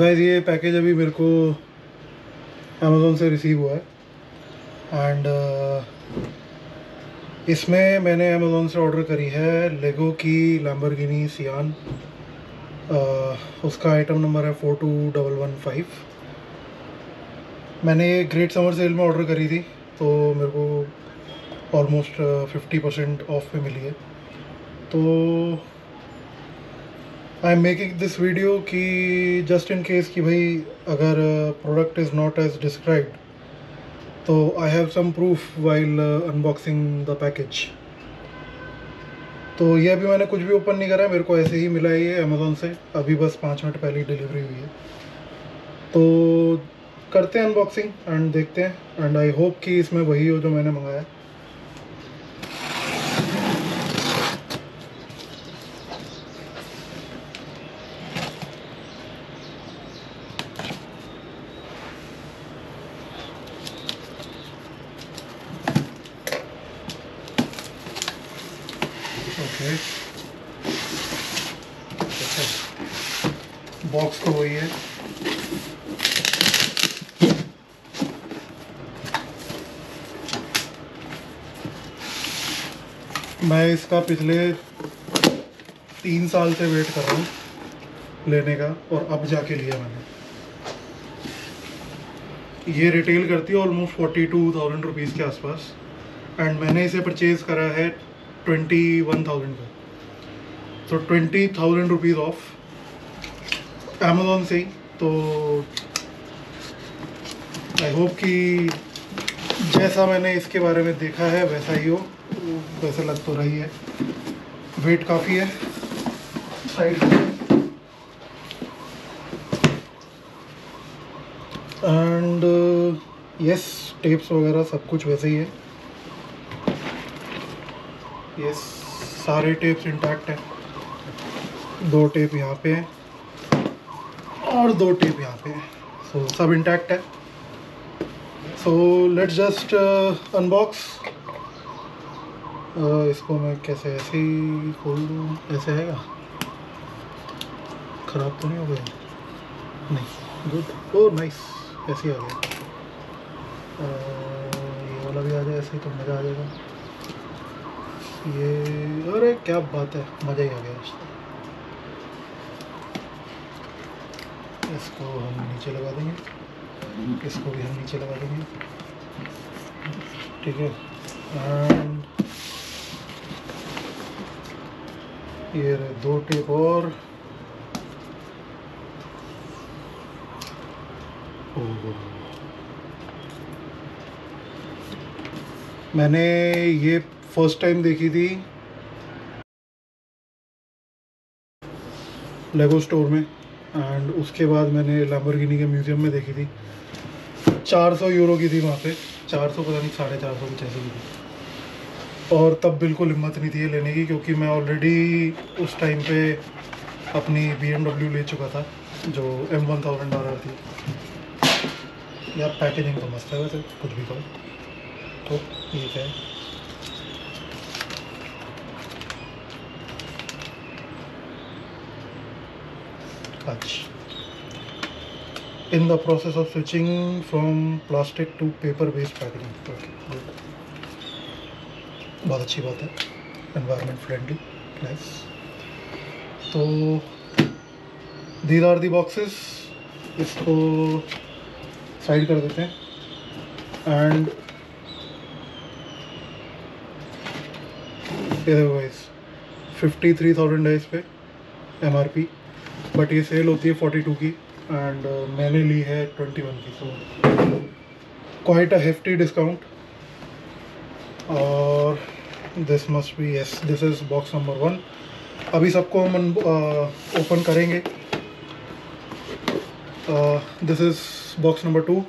Guys ये package अभी मेरे को अमेज़ोन से रिसीव हुआ है। एंड इसमें मैंने अमेज़ोन से ऑर्डर करी है लेगो की लैम्बरगिनी सियान उसका आइटम नंबर है four two double one five मैंने ये ग्रेट समर सेल में ऑर्डर करी थी तो मेरे को ऑलमोस्ट फिफ्टी परसेंट ऑफ़ पे मिली है। तो I am making this video कि जस्ट इन केस कि भाई अगर product is not as described तो I have some proof while unboxing the package तो ये अभी मैंने कुछ भी ओपन नहीं करा, मेरे को ऐसे ही मिला है ये अमेज़ोन से। अभी बस पाँच मिनट पहले ही डिलीवरी हुई है। तो करते हैं अनबॉक्सिंग एंड देखते हैं। एंड आई होप कि इसमें वही हो जो मैंने मंगाया। ओके बॉक्स तो वही है। मैं इसका पिछले तीन साल से वेट कर रहा हूँ लेने का और अब जाके लिया मैंने। ये रिटेल करती है almost forty two thousand rupees के आसपास। एंड मैंने इसे परचेज़ करा है ट्वेंटी वन थाउज़ेंड का। तो twenty thousand rupees off Amazon से ही। तो आई होप कि जैसा मैंने इसके बारे में देखा है, वैसा ही हो। वैसे लग तो रही है। वेट काफ़ी है। साइड एंड यस टेप्स वगैरह सब कुछ वैसे ही है। ये सारे टेप्स इंटैक्ट हैं। दो टेप यहाँ पे हैं और दो टेप यहाँ पे हैं। सो so, सब इंटैक्ट है। सो लेट्स जस्ट अनबॉक्स इसको मैं कैसे ऐसे ही खोल दूँ? ऐसे है ख़राब तो नहीं हो गया? नहीं। गुड ओ नाइस ऐसे ही आ गया। Uh, ये वाला भी आ जाए ऐसे ही तो मज़ा आ जाएगा। ये, अरे क्या बात है, मज़ा ही आ गया इसको। हम नीचे लगा देंगे। इसको भी हम नीचे लगा देंगे। ठीक है एंड ये दो टेप और। मैंने ये फ़र्स्ट टाइम देखी थी। लेगो स्टोर में। एंड उसके बाद मैंने लैम्बोर्गिनी के म्यूज़ियम में देखी थी। 400 यूरो की थी वहाँ पे। 400 पता नहीं, साढ़े चार सौ कुछ की थी। और तब बिल्कुल हिम्मत नहीं थी लेने की, क्योंकि मैं ऑलरेडी उस टाइम पे अपनी बीएमडब्ल्यू ले चुका था, जो एम वन थाउज़ेंड डॉलर थी। यार पैकेजिंग तो मस्त है वैसे, कुछ भी कहो तो ठीक है? Touch. In the process of switching from plastic to paper based packaging. Okay, good. बहुत अच्छी बात है एनवायरनमेंट फ्रेंडली नाइस तो दीज आर दी बॉक्सेस इसको साइड कर देते हैं एंड ये देखो गाइस फिफ्टी थ्री थाउज़ेंड है इस पर एम आर पी बट ये सेल होती है फोर्टी टू की एंड uh, मैंने ली है ट्वेंटी वन की so quite a hefty discount और this must be yes this is box number one अभी सबको हम ओपन uh, करेंगे। This is box number two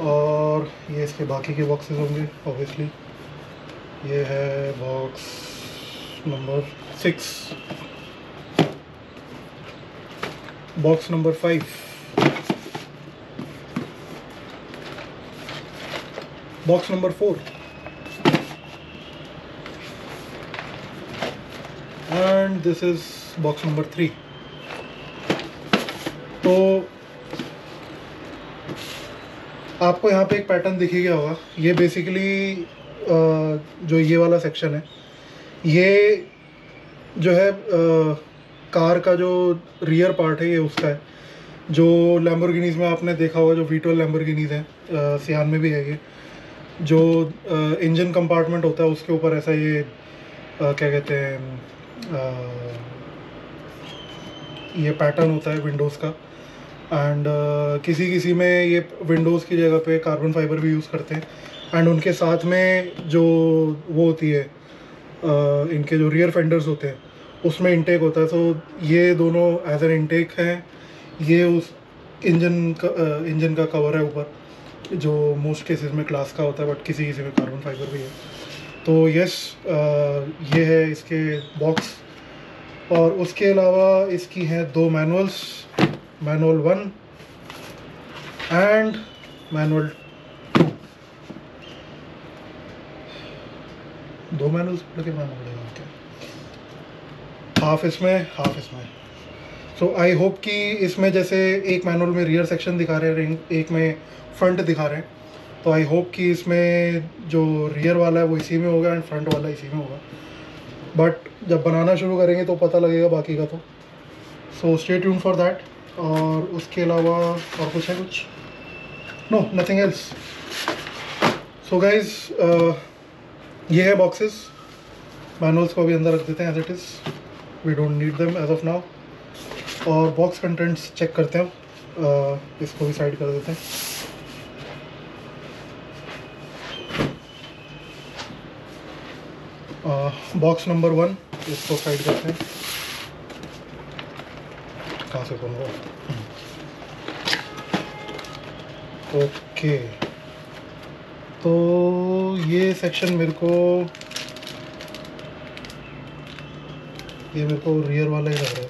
और ये इसके बाकी के बॉक्सेस होंगे ऑब्वियसली ये है box number six box number 5 box number 4 and this is box number 3 तो आपको यहाँ पे एक पैटर्न दिख गया होगा। ये बेसिकली जो ये वाला सेक्शन है, ये जो है कार का जो रियर पार्ट है ये उसका है। जो लैम्बोर्गिनीज में आपने देखा होगा जो वीटो लैम्बोर्गिनीज हैं सियान में भी है ये। जो इंजन कंपार्टमेंट होता है उसके ऊपर ऐसा ये आ, क्या कहते हैं ये पैटर्न होता है विंडोज़ का। एंड किसी किसी में ये विंडोज़ की जगह पे कार्बन फाइबर भी यूज़ करते हैं। एंड उनके साथ में जो वो होती है uh, इनके जो रियर फेंडर्स होते हैं उसमें इंटेक होता है। सो ये दोनों एज एन इंटेक हैं। ये उस इंजन का इंजन का कवर है ऊपर, जो मोस्ट केसेस में क्लास का होता है बट किसी किसी में कार्बन फाइबर भी है। तो यस ये है इसके बॉक्स और उसके अलावा इसकी हैं दो manuals manual one and manual two दो मैनुअल्स लगे मैनुअल क्या हाफ़ इसमें हाफ़ इसमें। सो आई होप कि इसमें जैसे एक मैनुअल में रियर सेक्शन दिखा रहे हैं एक में फ्रंट दिखा रहे हैं। तो आई होप कि इसमें जो रियर वाला है, वो इसी में होगा एंड फ्रंट वाला इसी में होगा। बट जब बनाना शुरू करेंगे तो पता लगेगा बाकी का तो। So stay tune for that और उसके अलावा और कुछ है कुछ? No nothing else so guys ये है बॉक्सेस मैनुअल्स को अभी अंदर रख देते हैं as it is we don't need them as of now और बॉक्स कंटेंट्स चेक करते हैं uh, इसको भी साइड कर देते हैं। बॉक्स नंबर वन इसको साइड करते हैं। कहाँ से खोलूँगा ओके। तो ये सेक्शन मेरे को ये मेरे को रियर वाला ही लग रहा है।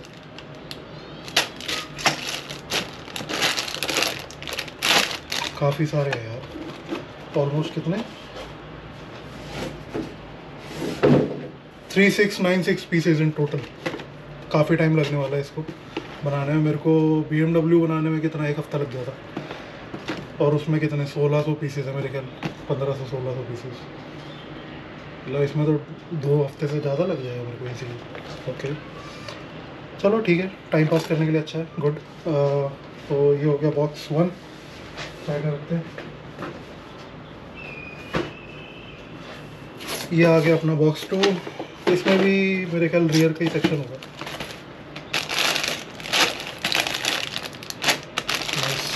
काफ़ी सारे हैं यार। ऑलमोस्ट कितने? Three six nine six pieces in total काफ़ी टाइम लगने वाला है इसको बनाने में। मेरे को बी बनाने में कितना, एक हफ़्ता लग गया था। और उसमें कितने? सोलह सौ पीसेज है मेरे ख्याल। पंद्रह सौ, सोलह सौ पीसेज मतलब इसमें तो दो हफ़्ते से ज़्यादा लग जाएगा मेरे को इसीलिए ओके चलो ठीक है टाइम पास करने के लिए अच्छा है गुड तो ये हो गया बॉक्स वन साइड में रखते ये आ गया अपना बॉक्स टू इसमें भी मेरे ख्याल रियर का ही सेक्शन होगा।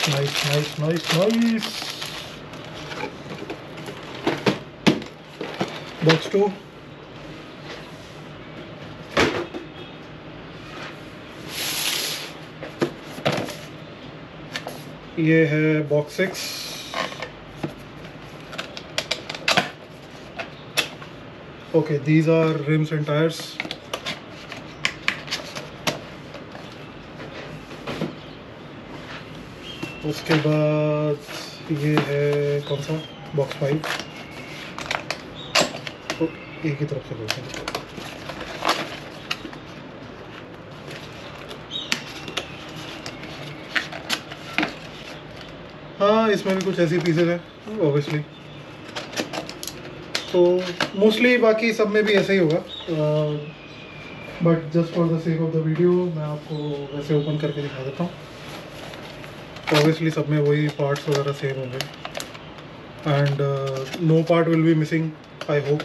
Nice nice nice nice box two ये है box six okay these are rims and tyres उसके बाद ये है कौन सा? बॉक्स फाइव तो एक ही तरफ़ से खोलते हैं। हाँ इसमें भी कुछ ऐसी पीसेज हैं ऑब्वियसली तो मोस्टली बाकी सब में भी ऐसे ही होगा। But just for the sake of the video मैं आपको वैसे ओपन करके दिखा देता हूँ। ऑब्वियसली सब में वही पार्ट्स वगैरह सेम होंगे। And no part will be missing I hope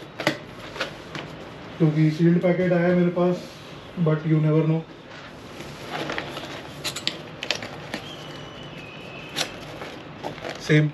क्योंकि सील्ड पैकेट आया मेरे पास but you never know same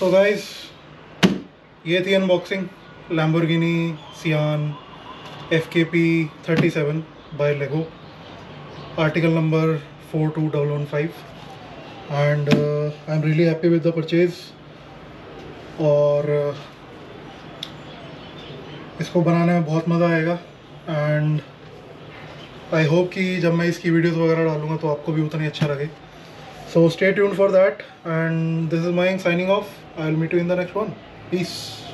तो गाइस ये थी unboxing Lamborghini Sian F K P thirty seven by Lego article number four two double one five and I am really happy with the purchase और uh, इसको बनाने में बहुत मज़ा आएगा। एंड आई होप कि जब मैं इसकी वीडियोस वगैरह डालूँगा तो आपको भी उतना ही अच्छा लगे। So stay tuned for that. And this is Mayank signing off. I'll meet you in the next one. Peace.